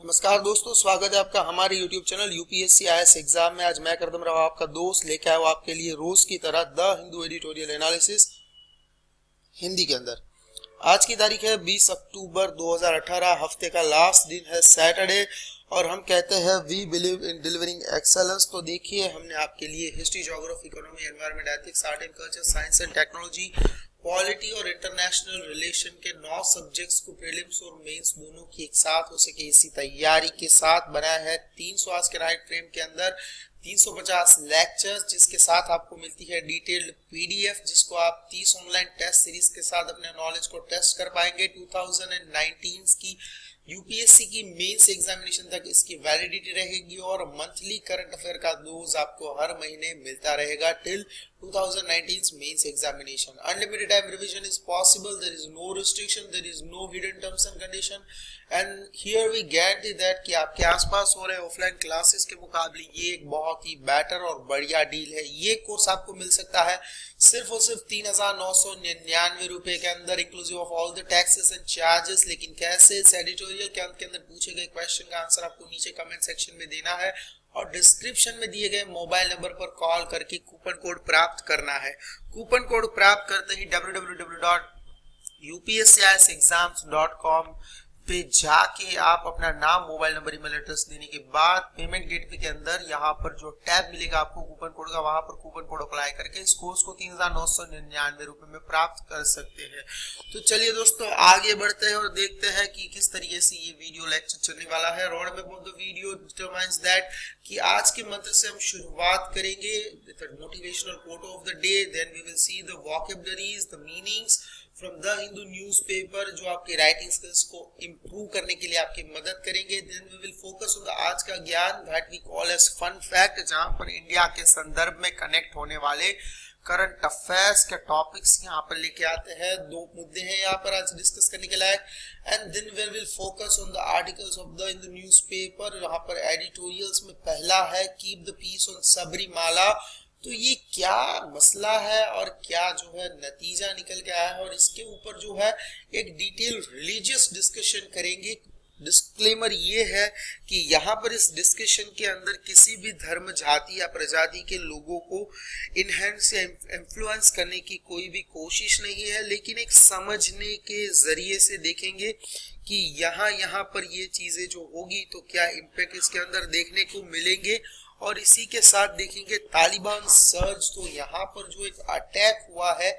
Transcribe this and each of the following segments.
नमस्कार दोस्तों, स्वागत है आपका हमारे YouTube channel UPSC IAS exam में। आज मैं करदम रहा आपका दोस्त, लेके आया हूँ आपके लिए रोज की तरह the Hindu editorial analysis Hindi के अंदर। आज की तारीख है 20 अक्टूबर 2018 हफ़्ते का लास्ट दिन है सैटरडे और हम कहते हैं we believe in delivering excellence तो देखिए, हमने आपके लिए history geography economy environment ethics art and culture science and technology polity और इंटरनेशनल रिलेशन के नौ सब्जेक्ट्स को प्रीलिम्स और मेंस दोनों की एक साथ हो सके इसी तैयारी के साथ बनाया है। 300 आज के राइट फ्रेम के अंदर 350 लेक्चर्स जिसके साथ आपको मिलती है डिटेल्ड पीडीएफ जिसको आप 30 ऑनलाइन टेस्ट सीरीज़ के साथ अपने नॉलेज को टेस्ट कर पाएँगे। 2019 की यूपीएससी की मेंस एग्जामिनेशन तक इसकी वैलिडिटी रहेगी और मंथली करंट अफेयर का डोज आपको हर महीने मिलता रहेगा till 2019 mains examination unlimited time revision is possible there is no restriction there is no hidden terms and condition and here we guarantee that कि आपके आसपास हो रहे ऑफलाइन क्लासेस के मुकाबले ये एक बहुत ही बेटर और बढ़िया डील है। ये कोर्स आपको मिल सकता है सिर्फ़ और सिर्फ़ तीन हज़ार नौ सौ निन्यानवे रुपए के अंदर inclusive of all the taxes and charges लेकिन कैसे इस अंत के अंदर पूछे गए क्वेश्चन का आंसर आपको नीचे कमेंट सेक्शन में देना है और डिस्क्रिप्शन में दिए गए मोबाइल नंबर पर कॉल करके कूपन कोड प्राप्त करना है। कूपन कोड प्राप्त करते ही www.upscisexams.com पे जाके आप अपना नाम, मोबाइल नंबर, ईमेल एड्रेस देने के बाद पेमेंट गेटवे के अंदर यहाँ पर जो टैब मिलेगा आपको कूपन कोड का, वहाँ पर कूपन कोड अप्लाई करके इस कोर्स को तीन हज़ार नौ सौ निन्यानवे रुपए में प्राप्त कर सकते हैं। तो चलिए दोस्तों, आगे बढ़ते हैं और देखते हैं कि किस तरीके से ये वीडियो लेक्चर चलने वाला है। रोड में द वीडियो डिटरमाइंस दैट कि आज के मंत्र से हम शुरुआत करेंगे motivational quote of the day then we will see the vocabularies the meanings from the Hindu newspaper जो आपके राइटिंग स्किल्स को इंप्रूव करने के लिए आपकी मदद करेंगे. Then we will focus on the आज का ज्ञान that we call as fun fact जहाँ पर इंडिया के संदर्भ में कनेक्ट होने वाले करंट अफेयर्स के टॉपिक्स यहाँ पर लेके आते हैं. दो मुद्दे हैं यहाँ पर आज डिस्कस करने के लायक. And then we will focus on the articles of the in the newspaper यहाँ पर एडिटोरियल्स में पहला है keep the peace on Sabarimala तो ये क्या मसला है और क्या जो है नतीजा निकल के आया है? और इसके ऊपर जो है एक डिटेल रिलीजियस डिस्कशन करेंगे। डिस्क्लेमर ये है कि यहाँ पर इस डिस्कशन के अंदर किसी भी धर्म, जाति या प्रजाति के लोगों को इनहेंस या इन्फ्लुएंस करने की कोई भी कोशिश नहीं है, लेकिन एक समझने के ज़रिए से देखेंगे कि यहाँ यहाँ पर ये चीज़ें जो होगी तो क्या इम्पैक्ट इसके अंदर देखने को मिलेंगे। और इसी के साथ देखेंगे, तालिबान सर्ज तो यहाँ पर जो एक अटैक हुआ है,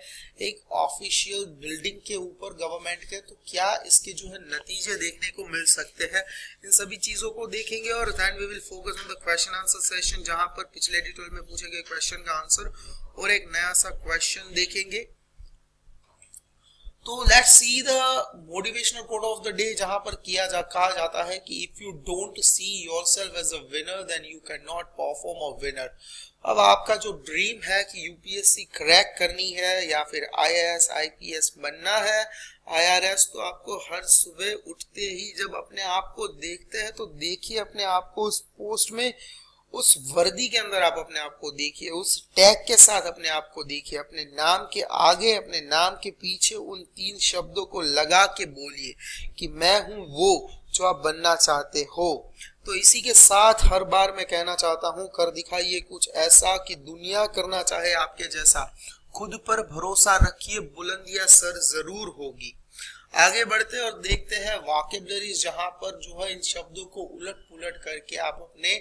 एक ऑफिशियल बिल्डिंग के ऊपर गवर्नमेंट के तो क्या इसके जो है नतीजे देखने को मिल सकते हैं? इन सभी चीज़ों को देखेंगे और then we will focus on the question answer session जहाँ पर पिछले एडिटोरियल में पूछे गए क्वेश्चन का आंसर और एक नया सा क्वेश्चन देखेंगे। तो let's see the motivational quote of the day जहाँ पर किया जा, कहा जाता है कि if you don't see yourself as a winner then you can not perform a winner अब आपका जो ड्रीम है कि यूपीएससी क्रैक करनी है या फिर आईएएस आईपीएस बनना है आईआरएस तो आपको हर सुबह उठते ही जब अपने आप को देखते हैं तो देखिए अपने आप को उस पोस्ट में उस वर्दी के अंदर आप अपने आप को देखिए, उस टैग के साथ अपने आप को देखिए, अपने नाम के आगे, अपने नाम के पीछे उन तीन शब्दों को लगा के बोलिए कि मैं हूँ वो जो आप बनना चाहते हो। तो इसी के साथ हर बार मैं कहना चाहता हूँ, कर दिखाइए कुछ ऐसा कि दुनिया करना चाहे आपके जैसा। खुद पर भरोसा रखिए, बुलंदिया सर ज़रूर होगी। आगे बढ़ते और देखते हैं वाकेबलरी जहाँ पर जो है इन शब्दों को उलट पुलट करके आप अपने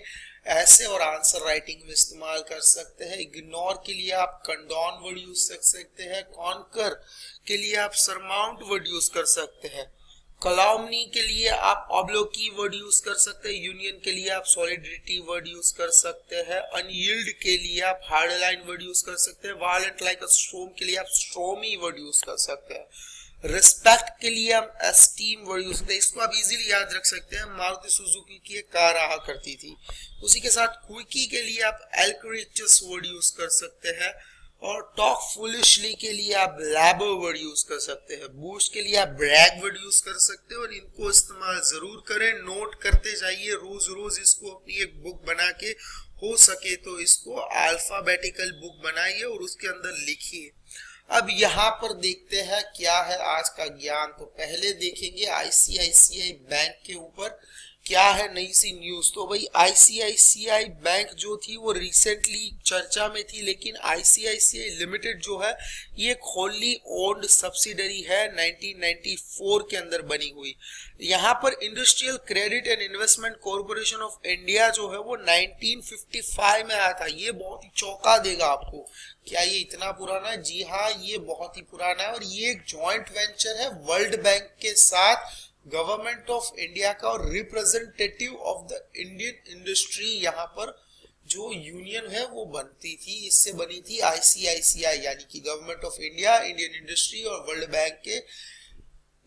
ऐसे और आंसर राइटिंग में इस्तेमाल कर सकते हैं। इग्नोर के लिए आप कंडोन वर्ड यूज़ कर सकते हैं। कॉन्कर के लिए आप सरमाउंट वर्ड यूज़ कर सकते हैं। कलामनी के लिए आप ऑब्लोकी वर्ड यूज़ कर सकते हैं। यूनियन के लिए आप सॉलिडिटी वर्ड यूज़ कर सकते हैं। अनयील्ड के लिए आप हार्ड लाइन वर्ड यूज़ कर सकते हैं। वायलेंट लाइक स्ट्रोम के लिए आप स्ट्रोमी वर्ड यूज़ कर सकते हैं। रिस्पेक्ट के लिए हम एस्टीम वर्ड यूज़ करते हैं। इसको आप इजीली याद रख सकते हैं। मारुति सुजुकी की एक कार आया करती थी। उसी के साथ क्विकी के लिए आप एल्क्रिचस वर्ड यूज़ कर सकते हैं और टॉक फुलिशली के लिए आप लैबर वर्ड यूज़ कर सकते हैं। बूस्ट के लिए आप ब्रैग वर्ड यूज़ कर सकते हैं और इनको इस्तेमाल ज़रूर करें। नोट करते जाइए। रोज रोज इसको अपनी एक बुक बना के हो सके तो इसको अल्फाबेटिकल बुक बनाइए और उसके अंदर लिखिए। अब यहाँ पर देखते हैं क्या है आज का ज्ञान। तो पहले देखेंगे आईसीआईसीआई बैंक के ऊपर। क्या है नई सी न्यूज़? तो भाई आईसीआईसीआई बैंक जो थी वो रिसेंटली चर्चा में थी, लेकिन आईसीआईसीआई लिमिटेड जो है, ये होली ओन्ड सब्सिडरी है 1994 के अंदर बनी हुई। यहाँ पर industrial credit and investment corporation of India जो है वो 1955 में आया था। ये बहुत ही चौंका देगा आपको। क्या ये इतना पुराना है? जी हाँ ये बहुत ही पुराना है और ये एक ज्वाइंट वेंचर है वर्ल्ड बैंक के साथ। गवर्नमेंट ऑफ़ इंडिया का और representative of the Indian industry यहाँ पर जो यूनियन है, वो बनती थी, इससे बनी थी आईसीआईसीआई यानी कि government of India, Indian industry और वर्ल्ड बैंक के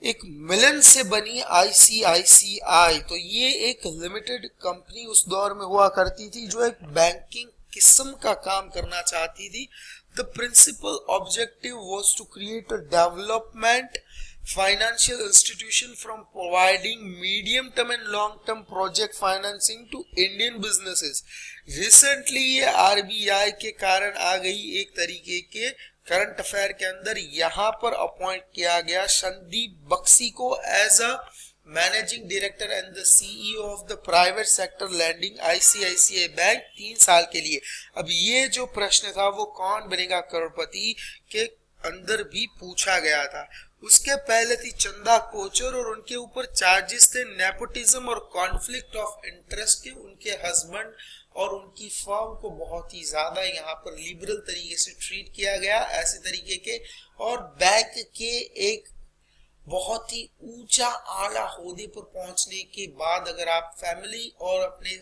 एक मिलन से बनी आईसीआईसीआई तो ये एक लिमिटेड कंपनी उस दौर में हुआ करती थी, जो एक बैंकिंग किस्म का काम करना चाहती थी। The principal objective was to create a development financial institution from providing medium term and long term project financing to Indian businesses. Recently, ये RBI के कारण आ गई एक तरीके के करंट अफेयर के अंदर। यहाँ पर अपॉइंट किया गया संदीप बक्सी को as a managing director and the CEO of the private sector lending ICICI bank तीन साल के लिए। अब ये जो प्रश्न था, वो कौन बनेगा करोड़पति के अंदर भी पूछा गया था। उसके पहले थी चंदा कोचर और उनके ऊपर चार्जेस थे नेपोटिज्म और कॉन्फ्लिक्ट ऑफ़ इंटरेस्ट के। उनके हस्बैंड और उनकी फर्म को बहुत ही ज़्यादा यहाँ पर लिबरल तरीके से ट्रीट किया गया ऐसे तरीके के। और बैंक के एक बहुत ही ऊँचा आला होदे पर पहुँचने के बाद अगर आप फैमिली और अपने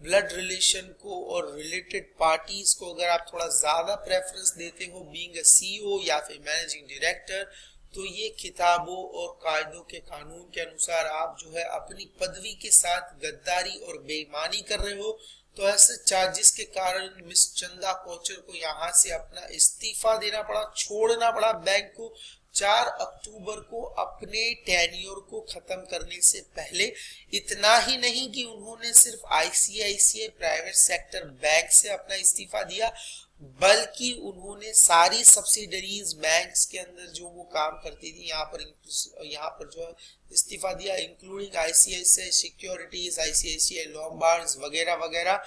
ब्लड रिलेशन को और रिलेटेड पार्टीज़ को अगर आप थोड़ा ज़्यादा प्रेफरेंस देते हो बीइंग अ सीईओ या फिर मैनेजिंग डायरेक्टर तो ये किताबों और कायदों के कानून के अनुसार आप जो है अपनी पदवी के साथ गद्दारी और बेईमानी कर रहे हो तो ऐसे चार्जेस के कारण मिस चंदा कोचर को यहाँ से अपना इस्तीफा देना पड़ा, छोड़ना पड़ा बैंक को। चार अक्टूबर को अपने टेन्योर को खत्म करने से पहले इतना ही नहीं कि उन्होंने सिर्फ़ आईसीआईसीआई प्राइवेट सेक्टर बैंक से अपना इस्तीफा दिया बल्कि उन्होंने सारी सब्सिडरीज बैंक्स के अंदर जो वो काम करती थी, यहाँ पर यहाँ पर जो है इस्तीफा दिया including ICICI securities ICICI Lombards वगैरह वगैरह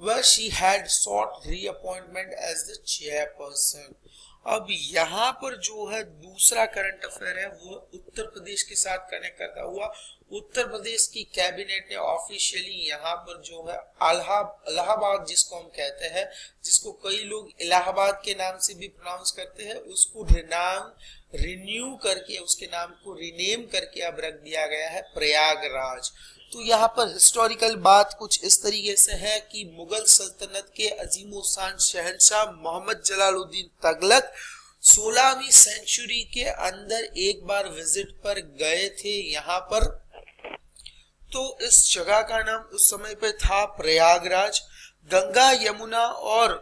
वह she had sought reappointment as the chairperson अब यहाँ पर जो है दूसरा करंट अफेयर है, वो उत्तर प्रदेश के साथ कनेक्ट करता हुआ उत्तर प्रदेश की कैबिनेट ने ऑफिशियली यहाँ पर जो है अलाहाबाद जिसको हम कहते हैं, जिसको कई लोग इलाहाबाद के नाम से भी प्रोनाउंस करते हैं, उसको रिनाम रिन्यू करके, उसके नाम को रिनेम करके अब रख दिया गया है प्रयागराज। तो यहाँ पर हिस्टोरिकल बात कुछ इस तरीके से है कि मुगल सल्तनत के अजीमोसान शहनशाह मोहम्मद जलालुद्दीन तगलक सोलहवीं सेंचुरी के अंदर एक बार विज़िट पर गए थे यहाँ पर। तो इस जगह का नाम उस समय पे था प्रयागराज। गंगा यमुना और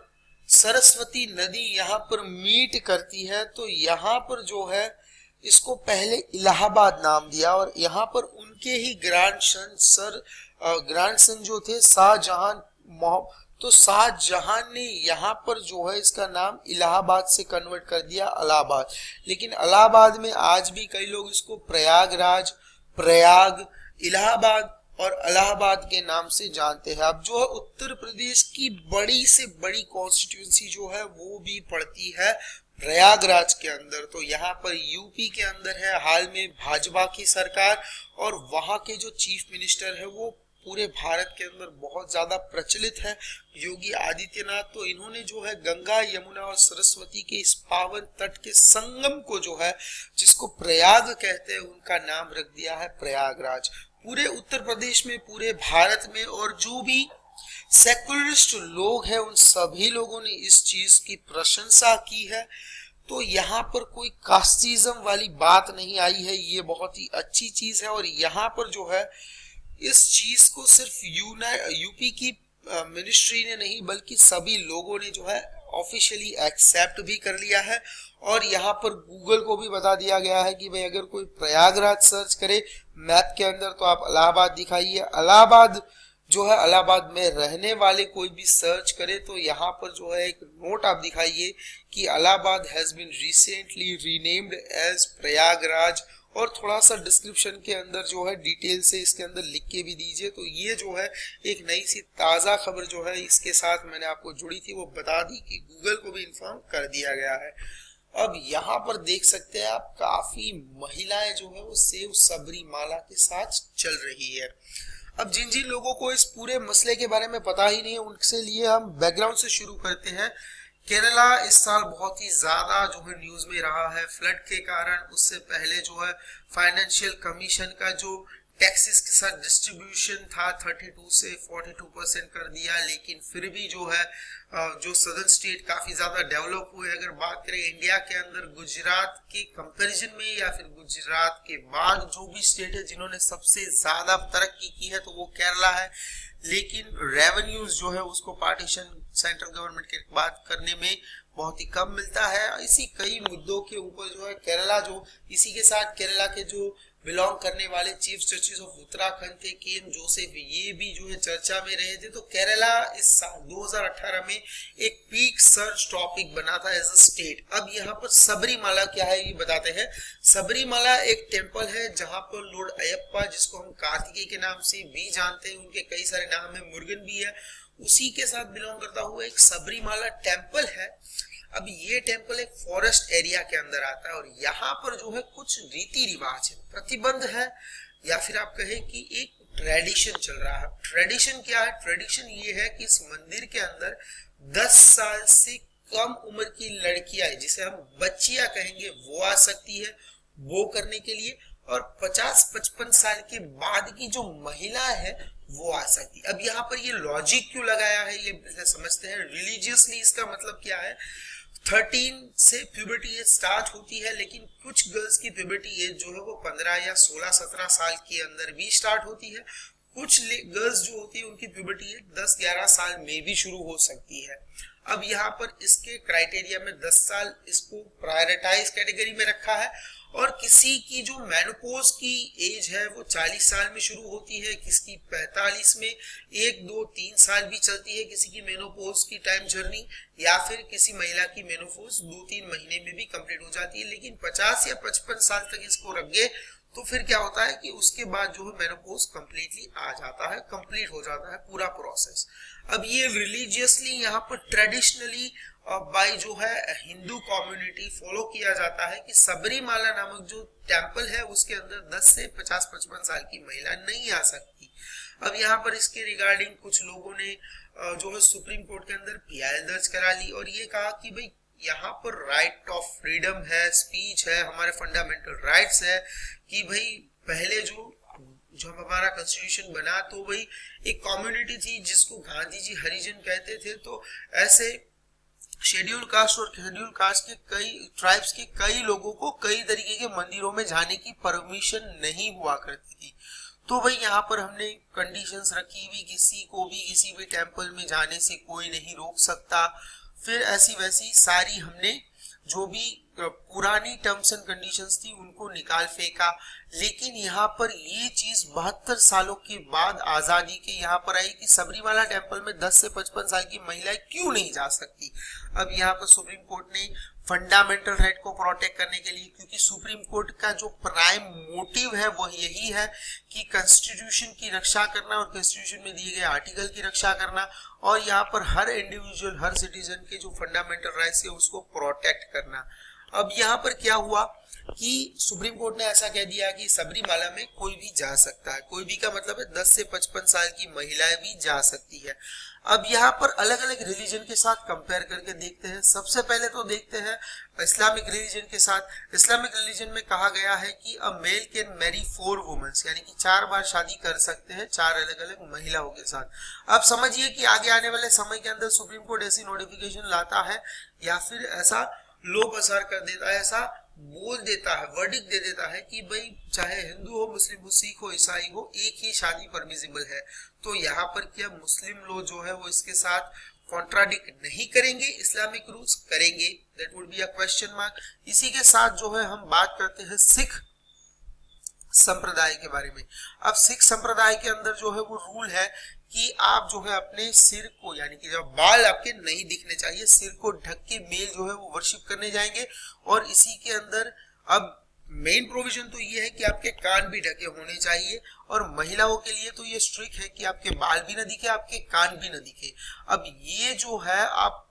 सरस्वती नदी यहाँ पर मीट करती है। तो यहाँ पर जो है, इसको पहले इलाहाबाद नाम दिया और यहाँ पर उनके ही grand son, sir grand son जो थे, शाहजहां तो शाहजहां ने यहाँ पर जो है इसका नाम इलाहाबाद से कन्वर्ट कर दिया, अलाहाबाद। लेकिन अलाहाबाद में आज भी कई लोग इसको प्रयागराज, प्रयाग, इलाहाबाद और अलाहाबाद के नाम से जानते हैं। अब जो है उत्तर प्रदेश की बड़ी से बड़ी कॉन्स्टिट्यूंसी जो है, वो भी पड़ती है प्रयागराज के अंदर तो यहाँ पर यूपी के अंदर है, हाल में भाजपा की सरकार, और वहाँ के जो चीफ मिनिस्टर है, वो पूरे भारत के अंदर बहुत ज़्यादा प्रचलित है। योगी आदित्यनाथ तो इन्होंने जो है गंगा, यमुना और सरस्वती के इस पावन तट के संगम को जो है, जिसको प्रयाग कहते हैं, उनका नाम रख दिया है प्रयागराज। पूरे उत्तर प्रदेश में, पूरे भारत में, और जो भी सेकुलरिस्ट लोग हैं, उन सभी लोगों ने इस चीज़ की प्रशंसा की है। तो यहाँ पर कोई कास्टिज्म वाली बात नहीं आई है, ये बहुत ही अच्छी चीज़ है। और यहाँ पर जो है, इस चीज़ को सिर्फ़ यूपी की मिनिस्ट्री ने नहीं, बल्कि सभी लोगों ने जो है ऑफिशियली एक्सेप्ट भी कर लिया है। और यहाँ पर गूगल को भी बता दिया गया है कि भाई, अगर कोई प्रयागराज सर्च करे मैप के अंदर तो आप इलाहाबाद दिखाइए। इलाहाबाद जो है इलाहाबाद में रहने वाले कोई भी सर्च करे तो यहाँ पर जो है एक नोट आप दिखाइए कि Allahabad has been recently renamed as Prayagraj. और थोड़ा सा डिस्क्रिप्शन के अंदर जो है डिटेल से इसके अंदर लिख के भी दीजिए। तो ये जो है एक नई सी ताज़ा खबर जो है इसके साथ मैंने आपको जुड़ी थी, वो बता दी कि गूगल को भी इन्फॉर्म कर दिया गया है। अब यहाँ पर देख सकते हैं आप, काफ़ी महिलाएँ जो है वो सेव सबरी माला के साथ चल रही है। अब जिन जिन लोगों को इस पूरे मसले के बारे में पता ही नहीं है उनके लिए हम बैकग्राउंड से शुरू करते हैं। केरला इस साल बहुत ही ज़्यादा जो है न्यूज़ में रहा है फ्लड के कारण उससे पहले जो है फाइनेंशियल कमीशन का जो टैक्सेस के साथ डिस्ट्रीब्यूशन था 32 से 42 परसेंट कर दिया, लेकिन फिर भी जो है जो सदर्न स्टेट काफ़ी ज़्यादा डेवलप हुए अगर बात करें इंडिया के अंदर, गुजरात के कंपैरिजन में या फिर गुजरात के बाद जो भी स्टेट है जिन्होंने सबसे ज़्यादा तरक्की की है तो वो केरला है। लेकिन रेवेन्यूज जो है, उसको पार्टीशन सेंट्रल गवर्नमेंट के बात करने में बहुत ही कम मिलता है। इसी कई मुद्दों के ऊपर जो है, केरला जो, इसी के साथ केरला के जो बिलोंग करने वाले चीफ जस्टिस ऑफ़ उत्तराखंड थे के एम जोसेफ ये भी जो है चर्चा में रहे थे। तो केरला इस साल 2018 में एक पीक सर्च टॉपिक बना था एज अ स्टेट अब यहाँ पर सबरीमाला क्या है ये बताते हैं। सबरीमाला एक टेंपल है जहाँ पर लॉर्ड अयप्पा जिसको हम कार्तिकी के नाम से भी जानते हैं, उनके कई सारे नाम है, मुर्गन भी है, उसी के साथ बिलोंग करता हुआ एक सबरीमाला टेंपल है। अब ये टेंपल एक फॉरेस्ट एरिया के अंदर आता है और यहाँ पर जो है कुछ रीति रिवाज है। प्रतिबंध है या फिर आप कहें कि एक ट्रेडिशन चल रहा है। ट्रेडिशन क्या है? ट्रेडिशन ये है कि इस मंदिर के अंदर 10 साल से कम उम्र की लड़कियाँ जिसे हम बच्चिया कहेंगे, वो आ सकती है वो करने के लिए और 50-55 साल के बाद की जो महिला है, वो आ सकती है। अब यहाँ पर ये लॉजिक क्यों लगाया है, ये समझते हैं। रिलीजियसली इसका मतलब क्या है? थर्टीन से प्यूबर्टी एज स्टार्ट होती है, लेकिन कुछ गर्ल्स की प्यूबर्टी एज जो है वो पंद्रह या सोलह, सत्रह साल के अंदर भी स्टार्ट होती है। कुछ गर्ल्स जो होती है, उनकी प्यूबर्टी एज दस, ग्यारह साल में भी शुरू हो सकती है। अब यहाँ पर इसके क्राइटेरिया में दस साल इसको प्रायोरिटाइज कैटेगरी में रखा है और किसी की जो मेनोपोज की एज है, वो 40 साल में शुरू होती है किसकी 45 में एक, दो, तीन साल भी चलती है किसी की मेनोपोज की टाइम जर्नी या फिर किसी महिला की मेनोपोज दो, तीन महीने में भी कंप्लीट हो जाती है। लेकिन 50 या 55 साल तक इसको रख तो फिर क्या होता है कि उसके बाद जो है मेनोपोज कंप्लीटली आ जाता है कंप्लीट हो जाता है पूरा प्रोसेस अब ये रिलीजियसली यहाँ पर ट्रेडिशनली बाई जो है, हिंदू कम्युनिटी फॉलो किया जाता है कि सबरीमाला नामक जो टेंपल है, उसके अंदर 10 से 50-55 साल की महिला नहीं आ सकती। अब यहाँ पर इसके रिगार्डिंग कुछ लोगों ने जो है सुप्रीम कोर्ट के अंदर पीआई दर्ज करा ली और ये कहा कि भाई, यहाँ पर राइट ऑफ़ फ्रीडम है स्पीच है, हमारे फंडामेंटल राइट्स है कि भाई, पहले जो जो हमारा कॉन्स्टिट्यूशन बना तो भाई एक कम्युनिटी थी जिसको गांधी जी हरिजन कहते थे। तो ऐसे शेड्यूल कास्ट और शेड्यूल कास्ट के कई ट्राइब्स के कई लोगों को कई तरीके के मंदिरों में जाने की परमिशन नहीं हुआ करती थी। तो भाई यहाँ पर हमने कंडीशंस रखी हुई किसी को भी किसी भी टेंपल में जाने से कोई नहीं रोक सकता। फिर ऐसी वैसी सारी हमने जो भी पुरानी टर्म्स एंड कंडीशंस थी, उनको निकाल फेंका। लेकिन यहाँ पर ये चीज़ बहत्तर सालों के बाद आज़ादी के यहाँ पर आई कि सबरीमाला टेंपल में 10 से 55 साल की महिलाएँ क्यों नहीं जा सकती? अब यहाँ पर सुप्रीम कोर्ट ने फंडामेंटल राइट को प्रोटेक्ट करने के लिए, क्योंकि सुप्रीम कोर्ट का जो प्राइम मोटिव है, वो यही है कि कॉन्स्टिट्यूशन की रक्षा करना और कॉन्स्टिट्यूशन में दिए गए आर्टिकल की रक्षा करना और यहाँ पर हर इंडिविजुअल हर सिटीजन के जो फंडामेंटल राइट्स है, उसको प्रोटेक्ट करना। अब यहाँ पर क्या हुआ कि सुप्रीम कोर्ट ने ऐसा कह दिया कि सबरीमाला में कोई भी जा सकता है। कोई भी का मतलब है 10 से 55 साल की महिलाएँ भी जा सकती है। अब यहाँ पर अलग अलग रिलीजन के साथ कंपेयर करके देखते हैं। सबसे पहले तो देखते हैं इस्लामिक रिलीजन के साथ। इस्लामिक रिलीजन में कहा गया है कि a male can marry four womens यानी कि चार बार शादी कर सकते हैं चार अलग अलग महिलाओं के साथ। अब समझिए कि आगे आने वाले समय के अंदर सुप्रीम कोर्ट ऐसी नोटिफिकेशन लाता है या फिर ऐसा लो प्रसार कर देता है, ऐसा बोल देता है वर्डिक दे देता है कि भाई, चाहे हिंदू हो, मुस्लिम हो, सिख हो, ईसाई हो, एक ही शादी परमिजिबल है। तो यहाँ पर क्या मुस्लिम लोग जो है वो इसके साथ कॉन्ट्राडिक्ट नहीं करेंगे इस्लामिक रूल्स करेंगे? That would be a question mark इसी के साथ जो है हम बात करते हैं सिख संप्रदाय के बारे में। अब सिख संप्रदाय के अंदर जो है वो रूल है कि आप जो है अपने सिर को, यानी कि जब बाल आपके नहीं दिखने चाहिए, सिर को ढक के मेल जो है वो वर्शिप करने जाएँगे। और इसी के अंदर, अब मेन प्रोविज़न तो ये है कि आपके कान भी ढके होने चाहिए, और महिलाओं के लिए तो ये स्ट्रिक है कि आपके बाल भी न दिखे, आपके कान भी न दिखे। अब ये जो है, आप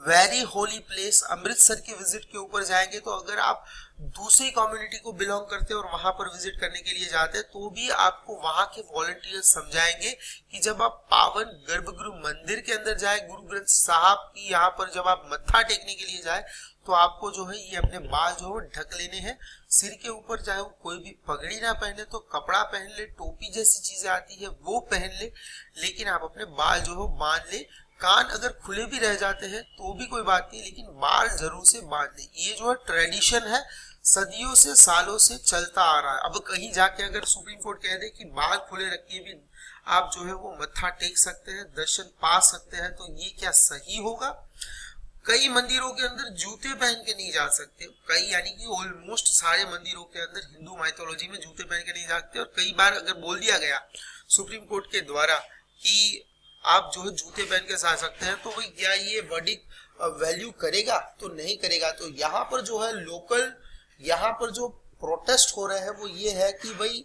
वेरी होली प्लेस अमृतसर के विज़िट के ऊपर जाएँगे तो अगर आप दूसरी कम्युनिटी को बिलोंग करते हैं और वहाँ पर विज़िट करने के लिए जाते हैं तो भी आपको वहाँ के वॉलंटियर्स समझाएँगे कि जब आप पावन गर्भगुरु मंदिर के अंदर जाए, गुरु ग्रंथ साहब की यहाँ पर जब आप मत्था टेकने के लिए जाए तो आपको जो है ये अपने बाल जो है ढक लेने हैं। सिर के ऊपर चाहे वो कोई भी पगड़ी ना पहने तो कपड़ा पहन ले, टोपी जैसी चीज़ें आती है, वो पहन ले, लेकिन आप अपने बाल जो है बाँध ले। कान अगर खुले भी रह जाते हैं तो भी कोई बात नहीं, लेकिन बाल ज़रूर से बाँध ले। ये जो है ट्रेडिशन है सदियों से, सालों से चलता आ रहा है। अब कहीं जाके अगर सुप्रीम कोर्ट कह दे कि बाल खुले रखिए, भी आप जो है वो मत्था टेक सकते हैं, दर्शन पा सकते हैं तो ये क्या सही होगा? कई मंदिरों के अंदर जूते पहन के नहीं जा सकते। कई यानी कि ऑलमोस्ट सारे मंदिरों के अंदर हिंदू माइथोलॉजी में जूते पहन के नहीं जा सकते। और कई बार अगर बोल दिया गया सुप्रीम कोर्ट के द्वारा कि आप जो है जूते पहन के जा सकते हैं तो भाई क्या ये वर्डिक वैल्यू करेगा? तो नहीं करेगा। तो यहाँ पर जो है लोकल यहाँ पर जो प्रोटेस्ट हो रहे हैं वो ये है कि भाई,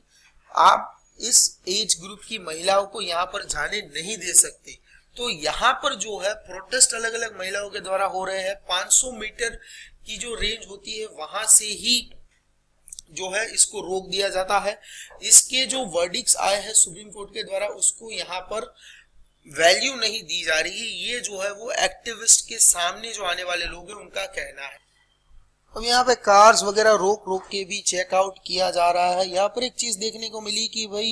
आप इस एज ग्रुप की महिलाओं को यहाँ पर जाने नहीं दे सकते। तो यहाँ पर जो है प्रोटेस्ट अलग अलग महिलाओं के द्वारा हो रहे हैं। 500 मीटर की जो रेंज होती है, वहाँ से ही जो है, इसको रोक दिया जाता है। इसके जो वर्डिक्स आए हैं सुप्रीम कोर्ट के द्वारा, उसको यहाँ पर वैल्यू नहीं दी जा रही है। ये जो है, वो एक्टिविस्ट के सामने जो आने वाले लोग हैं, उनका कहना है। अब यहाँ पे कार्स वगैरह रोक रोक के भी चेकआउट किया जा रहा है। यहाँ पर एक चीज़ देखने को मिली कि भाई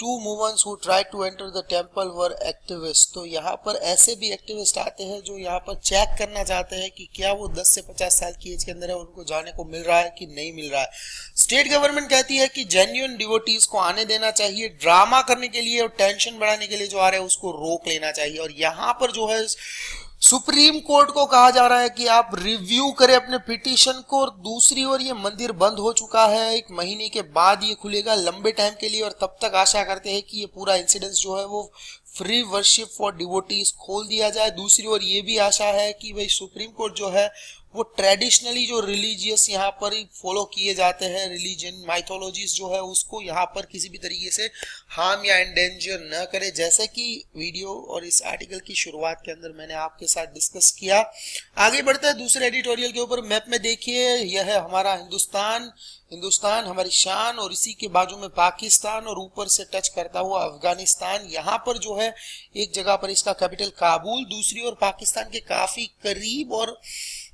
two movers who try to enter the temple were activist तो यहाँ पर ऐसे भी एक्टिविस्ट आते हैं जो यहाँ पर चेक करना चाहते हैं कि क्या वो 10 से 50 साल की एज के अंदर है, उनको जाने को मिल रहा है कि नहीं मिल रहा है। स्टेट गवर्नमेंट कहती है कि जेन्यून डिवोटीज को आने देना चाहिए ड्रामा करने के लिए और टेंशन बढ़ाने के लिए जो आ रहे हैं, उसको रोक लेना चाहिए। और यहाँ पर जो है सुप्रीम कोर्ट को कहा जा रहा है कि आप रिव्यू करें अपने पिटीशन को और दूसरी ओर ये मंदिर बंद हो चुका है। एक महीने के बाद ये खुलेगा लंबे टाइम के लिए और तब तक आशा करते हैं कि ये पूरा इंसिडेंस जो है वो फ्री वर्शिप फॉर डिवोटीज खोल दिया जाए। दूसरी ओर ये भी आशा है कि भाई सुप्रीम कोर्ट जो है वो ट्रेडिशनली जो रिलीजियस यहाँ पर फॉलो किए जाते हैं रिलीजन माइथोलॉजीज जो है, उसको यहाँ पर किसी भी तरीके से हार्म या एंडेंजर न करे। जैसे कि वीडियो और इस आर्टिकल की शुरुआत के अंदर मैंने आपके साथ डिस्कस किया। आगे बढ़ते हैं दूसरे एडिटोरियल के ऊपर। मैप में देखिए, यह है हमारा हिंदुस्तान। हिंदुस्तान हमारी शान और इसी के बाजू में पाकिस्तान और ऊपर से टच करता हुआ अफ़गानिस्तान। यहाँ पर जो है, एक जगह पर इसका कैपिटल काबुल, दूसरी ओर पाकिस्तान के काफ़ी करीब और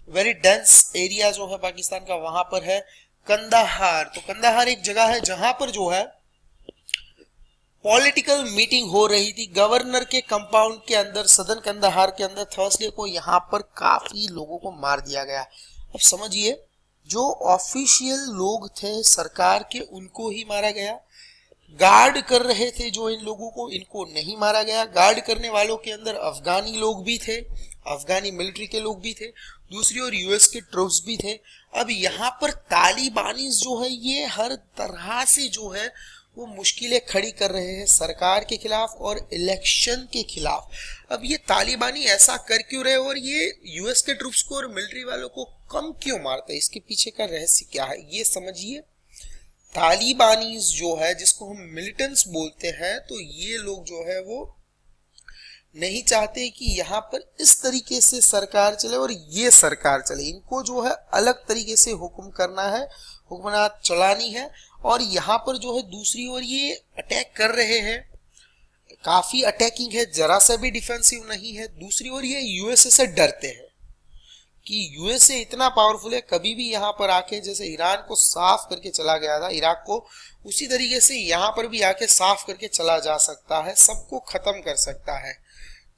वेरी डेंस एरिया जो है पाकिस्तान का, वहाँ पर है कंदाहार। तो कंदाहार एक जगह है जहाँ पर जो है पॉलिटिकल मीटिंग हो रही थी। गवर्नर के कंपाउंड के अंदर, सदन कंदाहार के अंदर थर्सडे को यहाँ पर काफ़ी लोगों को मार दिया गया। अब समझिए, जो ऑफिशियल लोग थे सरकार के, उनको ही मारा गया। गार्ड कर रहे थे जो इन लोगों को, इनको नहीं मारा गया। गार्ड करने वालों के अंदर अफगानी लोग भी थे, अफगानी मिलिट्री के लोग भी थे। दूसरी ओर यूएस के ट्रूप्स भी थे। अब यहाँ पर तालिबानी जो है, ये हर तरह से जो है, वो मुश्किलें खड़ी कर रहे हैं सरकार के खिलाफ और इलेक्शन के खिलाफ। अब ये तालिबानी ऐसा कर क्यों रहे और ये यूएस के ट्रूप्स को और मिलिट्री वालों को कम क्यों मारते हैं? इसके पीछे का रहस्य क्या है? ये समझिए। तालिबानी जो है, जिसको हम मिलिटेंट्स बोलते हैं तो ये लोग जो है, वो नहीं चाहते कि यहाँ पर इस तरीके से सरकार चले और ये सरकार चले। इनको जो है अलग तरीके से हुक्म करना है, हुक्मरान चलानी है और यहाँ पर जो है दूसरी ओर ये अटैक कर रहे हैं। काफ़ी अटैकिंग है, जरा सा भी डिफेंसिव नहीं है। दूसरी ओर ये यूएसए से डरते हैं कि यूएसए इतना पावरफुल है, कभी भी यहाँ पर आके जैसे ईरान को साफ़ करके चला गया था, इराक को उसी तरीके से यहाँ पर भी आके साफ़ करके चला जा सकता है, सबको खत्म कर सकता है।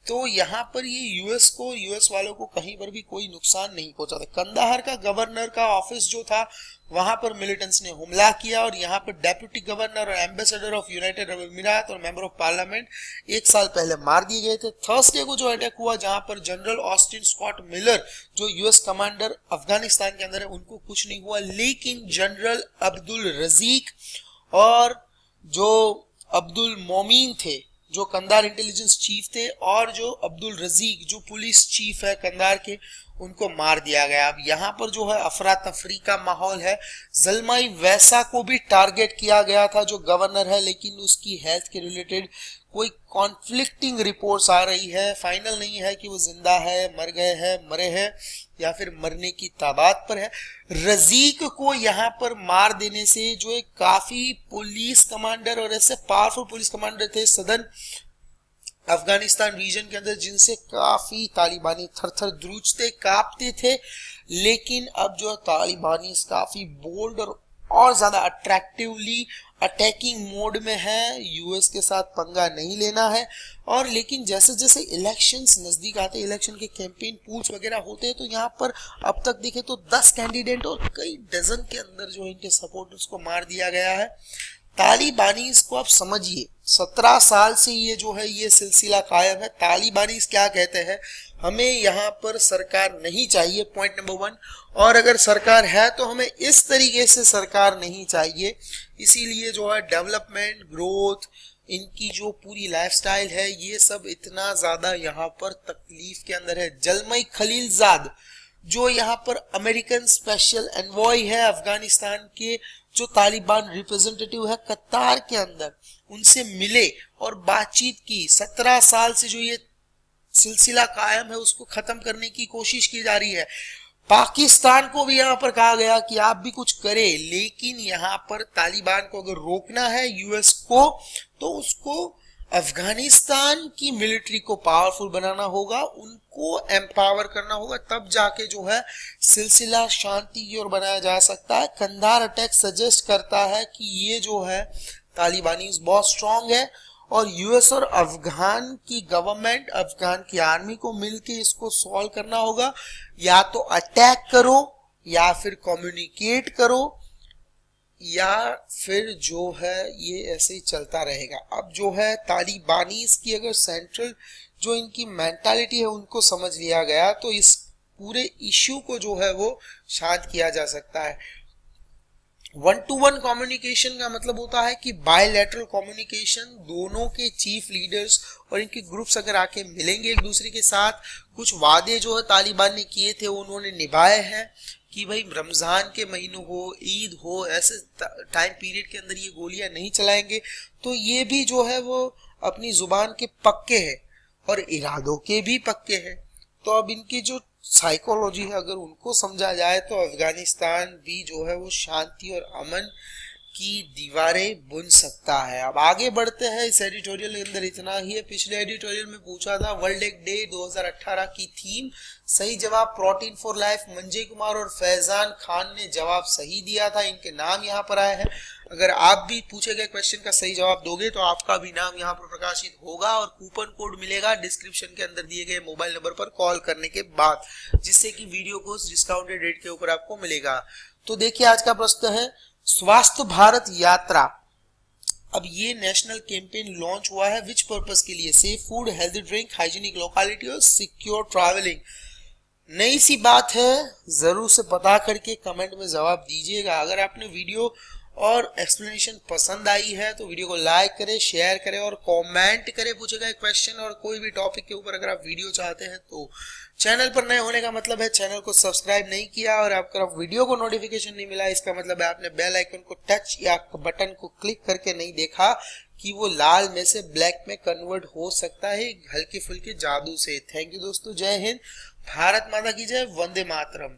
तो यहाँ पर ये यूएस को यूएस वालों को कहीं पर भी कोई नुकसान नहीं पहुँचा था कंदाहार का गवर्नर का ऑफ़िस जो था, वहाँ पर मिलिटेंट्स ने हमला किया और यहाँ पर डेप्यूटी गवर्नर और एम्बेसडर ऑफ़ यूनाइटेड अरब अमीरात और मेंबर ऑफ़ पार्लियामेंट एक साल पहले मार दिए गए थे। थर्सडे को जो अटैक हुआ, जहाँ पर जनरल ऑस्टिन स्कॉट मिलर जो यूएस कमांडर अफ़गानिस्तान के अंदर है, उनको कुछ नहीं हुआ। लेकिन जनरल अब्दुल रजीक और जो अब्दुल मोमीन थे जो कंधार इंटेलिजेंस चीफ थे और जो अब्दुल रजीक, जो पुलिस चीफ है कंधार के, उनको मार दिया गया। अब यहाँ पर जो है अफरा तफरी का माहौल है। जलमाई वैसा को भी टारगेट किया गया था जो गवर्नर है, लेकिन उसकी हेल्थ के रिलेटेड कोई कॉन्फ्लिक्टिंग रिपोर्ट्स आ रही है। फाइनल नहीं है कि वो ज़िंदा है, मर गए हैं, मरे हैं। या फिर मरने की तादाद पर है। रजीक को यहाँ पर मार देने से जो एक काफ़ी पुलिस कमांडर और ऐसे पावरफुल पुलिस कमांडर थे सदन, अफ़गानिस्तान रीजन के अंदर, जिनसे काफ़ी तालिबानी थर थर द्रूजते कांपते थे। लेकिन अब जो तालिबानी काफ़ी बोल्ड और और ज़्यादा अट्रैक्टिवली अटैकिंग मोड में है यूएस के साथ पंगा नहीं लेना है। और लेकिन जैसे जैसे इलेक्शंस नज़दीक आते इलेक्शन के कैंपेन पूल्स वगैरह होते हैं तो यहाँ पर अब तक देखे तो 10 कैंडिडेट और कई डजन के अंदर जो इनके सपोर्टर्स को मार दिया गया है। तालिबानी को आप समझिए, सत्रह साल से ये जो है, ये सिलसिला कायम है। तालिबानी क्या कहते हैं? हमें यहाँ पर सरकार नहीं चाहिए पॉइंट नंबर वन और अगर सरकार है तो हमें इस तरीके से सरकार नहीं चाहिए। इसीलिए जो है डेवलपमेंट ग्रोथ इनकी जो पूरी लाइफस्टाइल है, ये सब इतना ज़्यादा यहाँ पर तकलीफ़ के अंदर है। जलमई खलीलजाद जो यहाँ पर अमेरिकन स्पेशल एनवॉय है अफ़गानिस्तान के, जो तालिबान रिप्रेजेंटेटिव है कतार के अंदर, उनसे मिले और बातचीत की। सत्रह साल से जो ये सिलसिला कायम है, उसको खत्म करने की कोशिश की जा रही है। पाकिस्तान को भी यहाँ पर कहा गया कि आप भी कुछ करें, लेकिन यहाँ पर तालिबान को अगर रोकना है यूएस को तो उसको अफ़गानिस्तान की मिलिट्री को पावरफुल बनाना होगा, उनको एम्पावर करना होगा, तब जाके जो है सिलसिला शांति की ओर बनाया जा सकता है। कंधार अटैक सजेस्ट करता है कि ये जो है तालिबानी बहुत स्ट्रांग है। और यूएस और अफगान की गवर्नमेंट अफगान की आर्मी को मिलके इसको सॉल्व करना होगा। या तो अटैक करो, या फिर कम्युनिकेट करो, या फिर जो है ये ऐसे ही चलता रहेगा। अब जो है तालिबानी की अगर सेंट्रल जो इनकी मेंटालिटी है उनको समझ लिया गया तो इस पूरे इश्यू को जो है वो शांत किया जा सकता है। वन टू वन कम्युनिकेशन का मतलब होता है कि बायलैटरल कम्युनिकेशन दोनों के चीफ लीडर्स और इनके ग्रुप्स अगर आके मिलेंगे एक दूसरे के साथ, कुछ वादे जो है तालिबान ने किए थे उन्होंने निभाए हैं कि भाई रमज़ान के महीनों हो, ईद हो, ऐसे टाइम पीरियड के अंदर ये गोलियाँ नहीं चलाएँगे तो ये भी जो है वो अपनी ज़ुबान के पक्के हैं और इरादों के भी पक्के हैं। तो अब इनकी जो साइकोलॉजी है अगर उनको समझा जाए तो अफ़गानिस्तान भी जो है वो शांति और अमन की दीवारें बुन सकता है। अब आगे बढ़ते हैं, इस एडिटोरियल के अंदर इतना ही है। पिछले एडिटोरियल में पूछा था, वर्ल्ड एग डे 2018 की थीम, सही जवाब protein for life Manjay Kumar और फैजान खान ने जवाब सही दिया था, इनके नाम यहाँ पर आए हैं। अगर आप भी पूछे गए क्वेश्चन का सही जवाब दोगे तो आपका भी नाम यहाँ पर प्रकाशित होगा और कूपन कोड मिलेगा डिस्क्रिप्शन के अंदर दिए गए मोबाइल नंबर पर कॉल करने के बाद, जिससे कि वीडियो को डिस्काउंटेड रेट के ऊपर आपको मिलेगा। तो देखिए आज का प्रश्न है, स्वास्थ्य भारत यात्रा। अब ये नेशनल कैंपेन लॉन्च हुआ है विच पर्पस के लिए? Safe food healthy drink hygienic locality और सिक्योर ट्रैवलिंग नई सी बात है, ज़रूर से पता करके कमेंट में जवाब दीजिएगा। अगर आपने वीडियो और एक्सप्लेनेशन पसंद आई है तो वीडियो को लाइक करें शेयर करें और कमेंट करें पूछे गए क्वेश्चन और कोई भी टॉपिक के ऊपर अगर आप वीडियो चाहते हैं तो चैनल पर नए होने का मतलब है चैनल को सब्सक्राइब नहीं किया और आपका वीडियो को नोटिफिकेशन नहीं मिला, इसका मतलब है आपने बेल आइकन को टच या बटन को क्लिक करके नहीं देखा कि वो लाल में से ब्लैक में कन्वर्ट हो सकता है हल्के फुल्के जादू से। थैंक यू दोस्तों, जय हिंद। भारत माता की जय, वंदे मातरम।